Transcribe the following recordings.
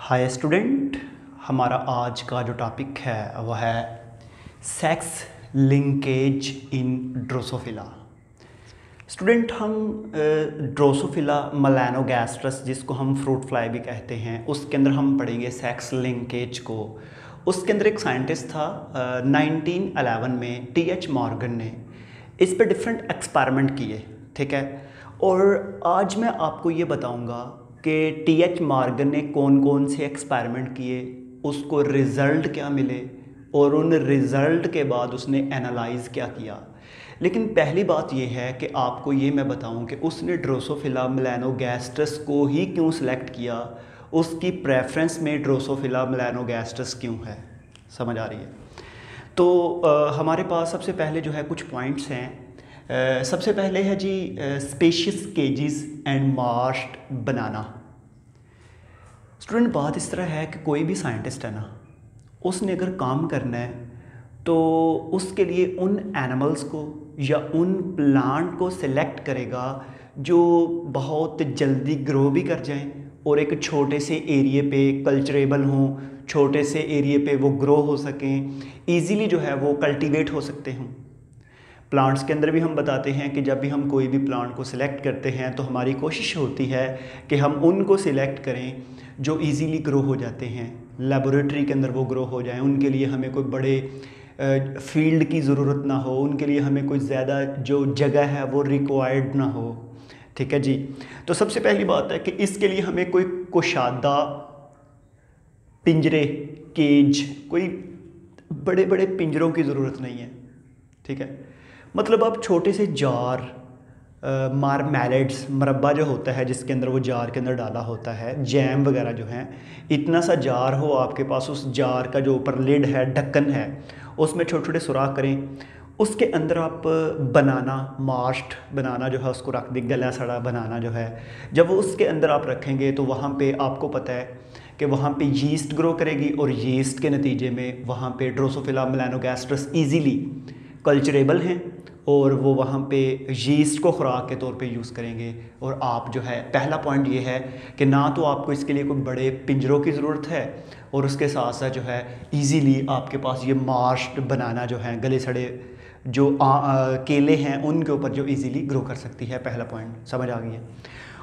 Hi student हमारा आज का जो टॉपिक है वह है sex linkage in Drosophila student हम ड्रोसोफिला मलैनोगैस्ट्रस जिसको हम फ्रूट फ्लाई भी कहते हैं उसके अंदर हम पढ़ेंगे सेक्स लिंकेज को। उसके अंदर एक साइंटिस्ट था नाइनटीन uh, में टी एच मॉर्गन ने। इस पर डिफरेंट एक्सपेरिमेंट किए ठीक है? और आज मैं आपको ये बताऊँगा कि टी एच मार्गन ने कौन कौन से एक्सपेरिमेंट किए उसको रिज़ल्ट क्या मिले और उन रिज़ल्ट के बाद उसने एनालाइज क्या किया। लेकिन पहली बात यह है कि आपको ये मैं बताऊँ कि उसने ड्रोसोफिला मिलानोगैस्ट्रस को ही क्यों सिलेक्ट किया? उसकी प्रेफरेंस में ड्रोसोफिला मिलानोगैस्ट्रस क्यों है? समझ आ रही है। तो आ, हमारे पास सबसे पहले जो है कुछ पॉइंट्स हैं। सबसे पहले है जी species cages and मार्स्ट banana. Student बात इस तरह है कि कोई भी साइंटिस्ट है ना, उसने अगर काम करना है तो उसके लिए उन एनिमल्स को या उन प्लांट को सिलेक्ट करेगा जो बहुत जल्दी ग्रो भी कर जाएँ और एक छोटे से एरिए पे कल्चरेबल हों, छोटे से एरिए पे वो ग्रो हो सकें इजीली जो है वो कल्टीवेट हो सकते हों। प्लांट्स के अंदर भी हम बताते हैं कि जब भी हम कोई भी प्लांट को सिलेक्ट करते हैं तो हमारी कोशिश होती है कि हम उनको सिलेक्ट करें जो इजीली ग्रो हो जाते हैं। लेबोरेटरी के अंदर वो ग्रो हो जाएँ, उनके लिए हमें कोई बड़े फ़ील्ड की ज़रूरत ना हो, उनके लिए हमें कोई ज़्यादा जो जगह है, वो रिक्वायर्ड ना हो। ठीक है जी? तो सबसे पहली बात है कि इसके लिए हमें कोई कुशादा, पिंजरे केज कोई बड़े बड़े पिंजरों की ज़रूरत नहीं है। ठीक है? मतलब आप छोटे से जार मार मैलेट्स मरबा जो होता है, जिसके अंदर वो जार के अंदर डाला होता है, जैम वगैरह जो है, इतना सा जार हो आपके पास, उस जार का जो ऊपर लिड है, ढक्कन है, उसमें छोटे छोटे सुराख करें, उसके अंदर आप बनाना, मास्ट बनाना जो है, उसको रख दें, गला सड़ा बनाना जो है, जब वो उसके अंदर आप रखेंगे तो वहाँ पे आपको पता है कि वहाँ पे यीस्ट ग्रो करेगी और यीस्ट के नतीजे में वहाँ पे ड्रोसोफिला मिलानोगैस्ट्रस इजीली कल्चरेबल हैं। और वो वहाँ पे यीस्ट को खुराक के तौर पे यूज़ करेंगे। और आप जो है पहला पॉइंट ये है कि ना तो आपको इसके लिए कोई बड़े पिंजरों की ज़रूरत है और उसके साथ साथ जो है इजीली आपके पास ये मास्ट बनाना जो है गले सड़े जो आ, आ, केले हैं उनके ऊपर जो इजीली ग्रो कर सकती है पहला पॉइंट समझ आ गई है?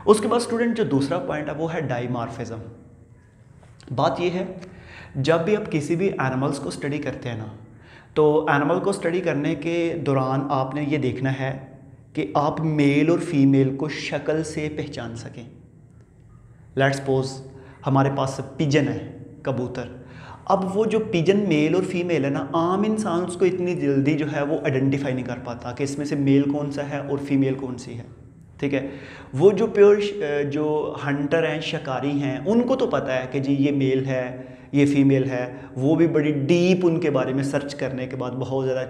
उसके बाद स्टूडेंट जो दूसरा पॉइंट है वो है डाईमार्फिज़म बात ये है जब भी आप किसी भी एनिमल्स को स्टडी करते हैं ना तो एनिमल को स्टडी करने के दौरान आपने ये देखना है कि आप मेल और फीमेल को शक्ल से पहचान सकें। लेट्स सपोज़ हमारे पास पिजन है, कबूतर। अब वो जो पिजन मेल और फीमेल है ना, आम इंसान उसको इतनी जल्दी जो है वो आइडेंटिफाई नहीं कर पाता कि इसमें से मेल कौन सा है और फीमेल कौन सी है। ठीक है? वो जो प्योर जो हंटर हैं शिकारी हैं, उनको तो पता है कि जी ये मेल है ये फीमेल है, वो भी बड़ी डीप उनके बारे में सर्च करने के बाद बहुत ज़्यादा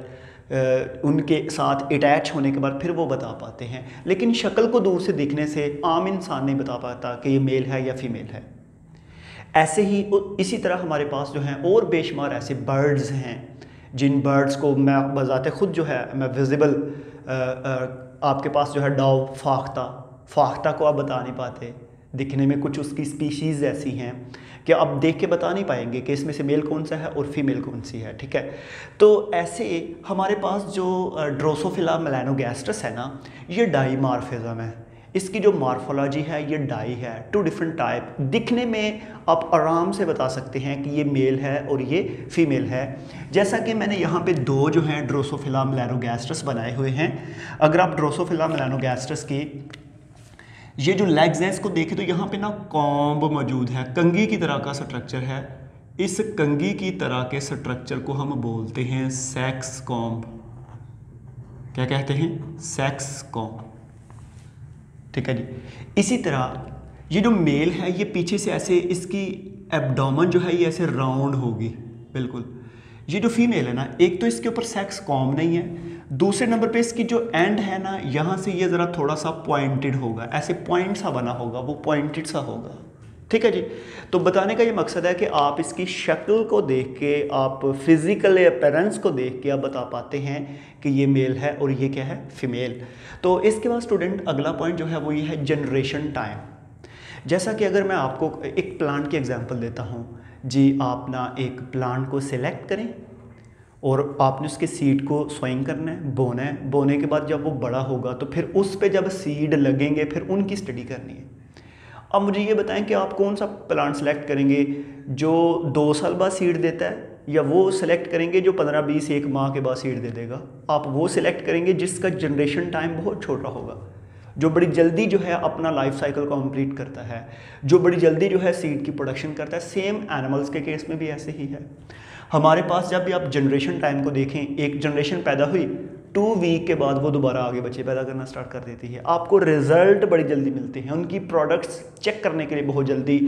उनके साथ अटैच होने के बाद फिर वो बता पाते हैं। लेकिन शक्ल को दूर से दिखने से आम इंसान नहीं बता पाता कि ये मेल है या फीमेल है। ऐसे ही इसी तरह हमारे पास जो हैं और बेशुमार ऐसे बर्ड्स हैं, जिन बर्ड्स को मैं बजाते खुद जो है, मैं विजिबल आपके पास जो है डाव फाख्ता फाख्ता को आप बता नहीं पाते। दिखने में कुछ उसकी स्पीशीज़ ऐसी हैं कि आप देख के बता नहीं पाएँगे कि इसमें से मेल कौन सा है और फीमेल कौन सी है, ठीक है? तो ऐसे हमारे पास जो ड्रोसोफिला मेलानोगैस्ट्रस है ना, ये डाई मार्फिज़म है। इसकी जो मार्फोलॉजी है, ये डाई है टू डिफरेंट टाइप दिखने में आप आराम से बता सकते हैं कि ये मेल है और ये फीमेल है। जैसा कि मैंने यहाँ पे दो जो हैं ड्रोसोफिला मिलानोगैस्ट्रस बनाए हुए हैं। अगर आप ड्रोसोफिला मिलानोगैस्ट्रस की ये जो लेग्स हैं, इसको देखें तो यहाँ पे ना कॉम्ब मौजूद है। कंगी की तरह का स्ट्रक्चर है। इस कंगी की तरह के स्ट्रक्चर को हम बोलते हैं सेक्स कॉम्ब क्या कहते हैं? सेक्स कॉम्ब ठीक है जी। इसी तरह ये जो मेल है, ये पीछे से ऐसे इसकी एब्डोमन जो है, ये ऐसे राउंड होगी। बिल्कुल। ये जो फीमेल है ना, एक तो इसके ऊपर सेक्स कॉम नहीं है दूसरे नंबर पे इसकी जो एंड है ना, यहाँ से ये ज़रा थोड़ा सा पॉइंटेड होगा। ऐसे पॉइंट सा बना होगा, वो पॉइंटेड सा होगा। ठीक है जी? तो बताने का ये मकसद है कि आप इसकी शक्ल को देख के, आप फ़िज़िकल अपेरेंस को देख के आप बता पाते हैं कि ये मेल है और ये क्या है? फीमेल तो इसके बाद स्टूडेंट अगला पॉइंट जो है वो ये है जनरेशन टाइम जैसा कि अगर मैं आपको एक प्लांट की एग्जांपल देता हूँ, जी, आप ना एक प्लांट को सिलेक्ट करें और आपने उसके सीड को स्वइंग करना है, बोना है। बोने के बाद जब वो बड़ा होगा तो फिर उस पर जब सीड लगेंगे, फिर उनकी स्टडी करनी है। अब मुझे ये बताएँ कि आप कौन सा प्लांट सेलेक्ट करेंगे, जो दो साल बाद सीड देता है, या वो सिलेक्ट करेंगे जो पंद्रह, बीस, एक माह के बाद सीड दे देगा? आप वो सिलेक्ट करेंगे जिसका जनरेशन टाइम बहुत छोटा होगा, जो बड़ी जल्दी जो है अपना लाइफ साइकिल कंप्लीट करता है, जो बड़ी जल्दी जो है सीड की प्रोडक्शन करता है। सेम एनिमल्स के केस में भी ऐसे ही है। हमारे पास जब भी आप जनरेशन टाइम को देखें, एक जनरेशन पैदा हुई टू वीक के बाद वो दोबारा आगे बच्चे पैदा करना स्टार्ट कर देती है। आपको रिज़ल्ट बड़ी जल्दी मिलते हैं। उनकी प्रोडक्ट्स चेक करने के लिए बहुत जल्दी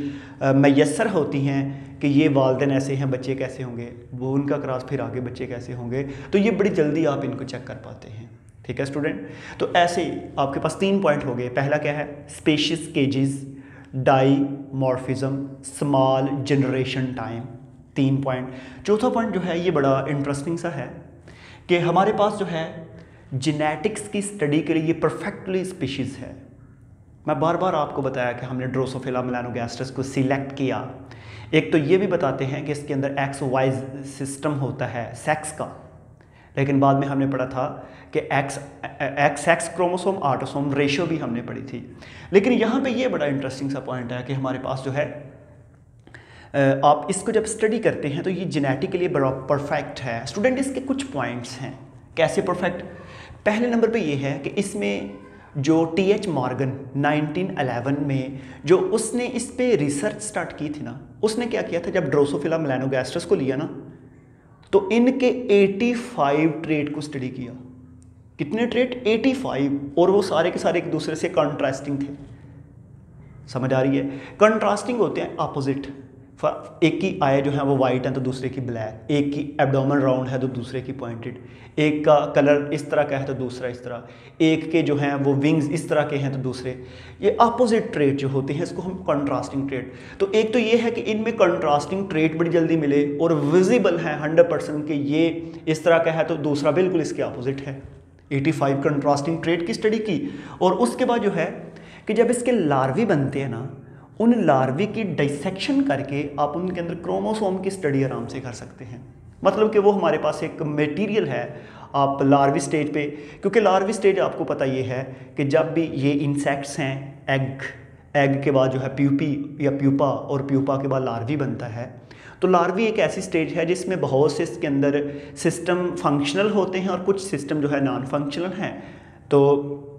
मैसर होती हैं कि ये वालदेन ऐसे हैं, बच्चे कैसे होंगे? वो उनका क्रॉस फिर आगे बच्चे कैसे होंगे? तो ये बड़ी जल्दी आप इनको चेक कर पाते हैं। ठीक है स्टूडेंट तो ऐसे आपके पास तीन पॉइंट हो गए। पहला क्या है? Species cages dimorphism small generation time तीन पॉइंट चौथा पॉइंट जो है, ये बड़ा इंटरेस्टिंग सा है कि हमारे पास जो है जेनेटिक्स की स्टडी के लिए ये परफेक्टली स्पीशीज़ है। मैं बार बार आपको बताया कि हमने ड्रोसोफिला मिलानोगैस्ट्रस को सिलेक्ट किया। एक तो ये भी बताते हैं कि इसके अंदर एक्स वाइज सिस्टम होता है सेक्स का। लेकिन बाद में हमने पढ़ा था कि X X X chromosome autosome ratio भी हमने पढ़ी थी। लेकिन यहाँ पे ये बड़ा इंटरेस्टिंग सा पॉइंट है कि हमारे पास जो है आप इसको जब स्टडी करते हैं तो ये जेनेटिकली बड़ा परफेक्ट है। स्टूडेंट इसके कुछ पॉइंट्स हैं। कैसे परफेक्ट पहले नंबर पे ये है कि इसमें जो टी एच मॉर्गन 1911 में जो उसने इस पर रिसर्च स्टार्ट की थी ना, उसने क्या किया था? जब ड्रोसोफिला मिलानोगैस्ट्रस को लिया ना तो इनके 85 ट्रेड को स्टडी किया। कितने ट्रेड 85 और वो सारे के सारे एक दूसरे से कंट्रास्टिंग थे। समझ आ रही है? कंट्रास्टिंग होते हैं अपोजिट एक की आय जो है वो वाइट है तो दूसरे की ब्लैक एक की एबडोमन राउंड है तो दूसरे की पॉइंटेड एक का कलर इस तरह का है तो दूसरा इस तरह. एक के जो हैं वो विंग्स इस तरह के हैं तो दूसरे. ये अपोजिट ट्रेट जो होते हैं, इसको हम कंट्रास्टिंग ट्रेट तो एक तो ये है कि इनमें कंट्रास्टिंग ट्रेट बड़ी जल्दी मिले और विजिबल है हंड्रेड परसेंट कि ये इस तरह का है तो दूसरा बिल्कुल इसके अपोजिट है. 85 कंट्रास्टिंग ट्रेट की स्टडी की. और उसके बाद जो है कि जब इसके लार्वी बनते हैं ना उन लार्वी की डाइसेक्शन करके आप उनके अंदर क्रोमोसोम की स्टडी आराम से कर सकते हैं। मतलब कि वो हमारे पास एक मटेरियल है आप लार्वी स्टेज पे। क्योंकि लार्वी स्टेज आपको पता ये है कि जब भी ये इंसेक्ट्स हैं एग एग के बाद जो है प्यूपी या प्यूपा और प्यूपा के बाद लार्वी बनता है। तो लार्वी एक ऐसी स्टेज है जिसमें बहुत से इसके अंदर सिस्टम फंक्शनल होते हैं और कुछ सिस्टम जो है नॉन फंक्शनल हैं। तो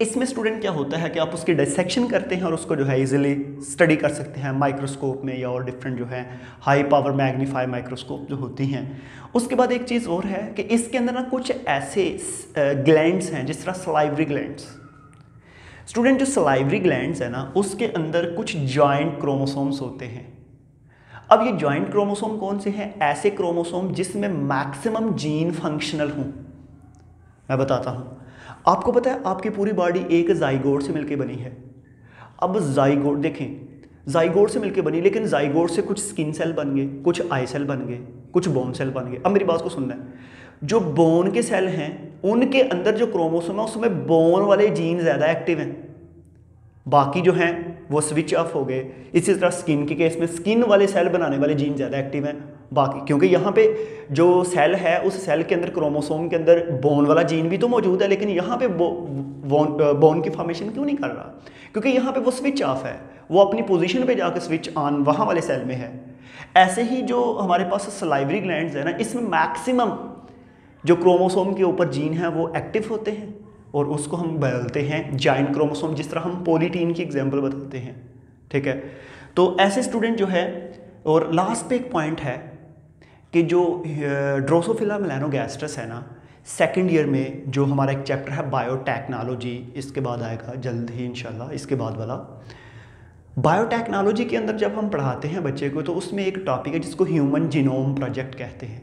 इसमें स्टूडेंट क्या होता है कि आप उसकी डिसेक्शन करते हैं और उसको जो है इजीली स्टडी कर सकते हैं माइक्रोस्कोप में या और डिफरेंट जो है हाई पावर मैग्नीफाई माइक्रोस्कोप जो होती हैं। उसके बाद एक चीज़ और है कि इसके अंदर ना कुछ ऐसे ग्लैंड्स हैं, जिस तरह सलाइवरी ग्लैंड्स स्टूडेंट जो सलाइवरी ग्लैंड्स है ना, उसके अंदर कुछ जॉइंट क्रोमोसोम्स होते हैं। अब ये जॉइंट क्रोमोसोम कौन से हैं? ऐसे क्रोमोसोम जिसमें मैक्सिमम जीन फंक्शनल हों। मैं बताता हूँ। आपको पता है, आपकी पूरी बॉडी एक जाइगोड से मिलकर बनी है। अब जाइगोड देखें। जाइगोड से मिलकर बनी, लेकिन जाइगोड से कुछ स्किन सेल बन गए, कुछ आई सेल बन गए, कुछ बोन सेल बन गए। अब मेरी बात को सुनना है। जो बोन के सेल हैं, उनके अंदर जो क्रोमोसोम है, उसमें बोन वाले जीन ज़्यादा एक्टिव हैं। बाकी जो हैं वो स्विच ऑफ़ हो गए। इसी तरह स्किन के केस में स्किन वाले सेल बनाने वाले जीन ज़्यादा एक्टिव हैं। बाकी क्योंकि यहाँ पे जो सेल है उस सेल के अंदर क्रोमोसोम के अंदर बोन वाला जीन भी तो मौजूद है लेकिन यहाँ पे बो, बोन बोन की फॉर्मेशन क्यों नहीं कर रहा? क्योंकि यहाँ पे वो स्विच ऑफ़ है। वो अपनी पोजीशन पे जाकर स्विच ऑन वहाँ वाले सेल में है। ऐसे ही जो हमारे पास सलाइवरी ग्लैंड है ना इसमें मैक्सिमम जो क्रोमोसोम के ऊपर जीन है वो एक्टिव होते हैं। और उसको हम बदलते हैं जाइंट क्रोमोसोम जिस तरह हम पोलीटीन की एग्ज़ाम्पल बताते हैं, ठीक है? तो ऐसे स्टूडेंट जो है, और लास्ट पे एक पॉइंट है कि जो ड्रोसोफिला मिलानोगैस्ट्रस है ना सेकेंड ईयर में जो हमारा एक चैप्टर है बायोटेक्नोलॉजी इसके बाद आएगा जल्द ही, इंशाल्लाह, इसके बाद वाला। बायोटेक्नोलॉजी के अंदर जब हम पढ़ाते हैं बच्चे को तो उसमें एक टॉपिक है जिसको ह्यूमन जीनोम प्रोजेक्ट कहते हैं।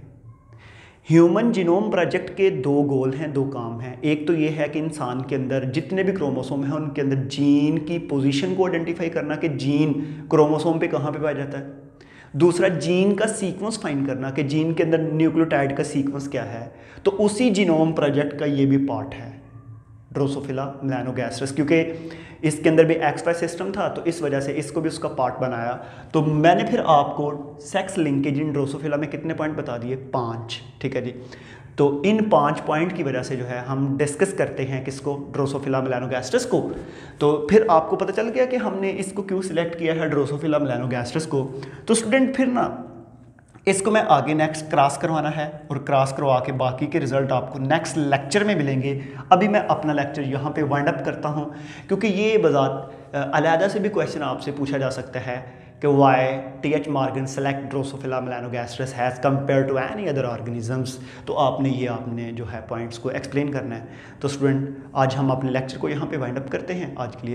ह्यूमन जीनोम प्रोजेक्ट के दो गोल हैं, दो काम हैं। एक तो ये है कि इंसान के अंदर जितने भी क्रोमोसोम हैं, उनके अंदर जीन की पोजीशन को आइडेंटिफाई करना कि जीन क्रोमोसोम पे कहाँ पे पाया जाता है। दूसरा, जीन का सीक्वेंस फाइंड करना कि जीन के अंदर न्यूक्लियोटाइड का सीक्वेंस क्या है। तो उसी जीनोम प्रोजेक्ट का ये भी पार्ट है। ड्रोसोफिला मिलानोगैस्ट्रस क्योंकि इसके अंदर भी एक्स सिस्टम था तो इस वजह से इसको भी उसका पार्ट बनाया। तो मैंने फिर आपको सेक्स लिंकेज इन ड्रोसोफिला में कितने पॉइंट बता दिए? पाँच, ठीक है जी। तो इन पाँच पॉइंट की वजह से जो है, हम डिस्कस करते हैं किसको? ड्रोसोफिला मिलानोगैस्ट्रस को। तो फिर आपको पता चल गया कि हमने इसको क्यों सिलेक्ट किया है ड्रोसोफिला मिलानोगैस्ट्रस को। तो स्टूडेंट फिर ना इसको मैं आगे नेक्स्ट क्रॉस करवाना है और क्रॉस करवा के बाकी के रिज़ल्ट आपको नेक्स्ट लेक्चर में मिलेंगे। अभी मैं अपना लेक्चर यहाँ पे वाइंड अप करता हूँ, क्योंकि ये बजात अलहदा से भी क्वेश्चन आपसे पूछा जा सकता है कि why T H Morgan select Drosophila melanogaster has compare to any other organisms तो आपने, ये आपने जो है पॉइंट्स को एक्सप्लेन करना है। तो स्टूडेंट आज हम अपने लेक्चर को यहाँ पे वाइंड अप करते हैं। आज के लिए